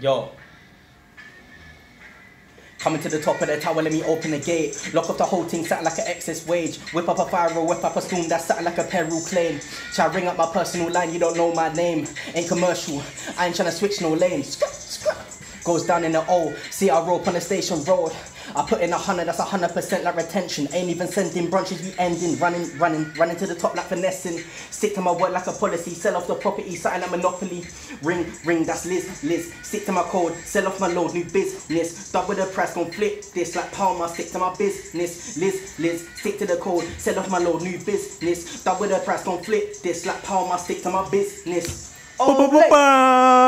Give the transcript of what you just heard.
Yo. Coming to the top of the tower, let me open the gate. Lock up the whole thing, sat like an excess wage. Whip up a fire or whip up a storm that's sat like a Peru claim. Try ring up my personal line, you don't know my name. Ain't commercial, I ain't trying to switch no lanes. Goes down in the O, see I rope on the station road. I put in a hundred, that's a hundred percent like retention. Ain't even sending brunches, we ending. Running, running, running to the top like finessing. Stick to my word like a policy. Sell off the property, something like monopoly. Ring, ring, that's Liz, Liz. Stick to my code, sell off my load, new business. Double the price, gon' flip this like Palmer. Stick to my business, Liz, Liz. Stick to the code, sell off my load, new business. Double the price, gon' flip this like Palmer. Stick to my business. Oh.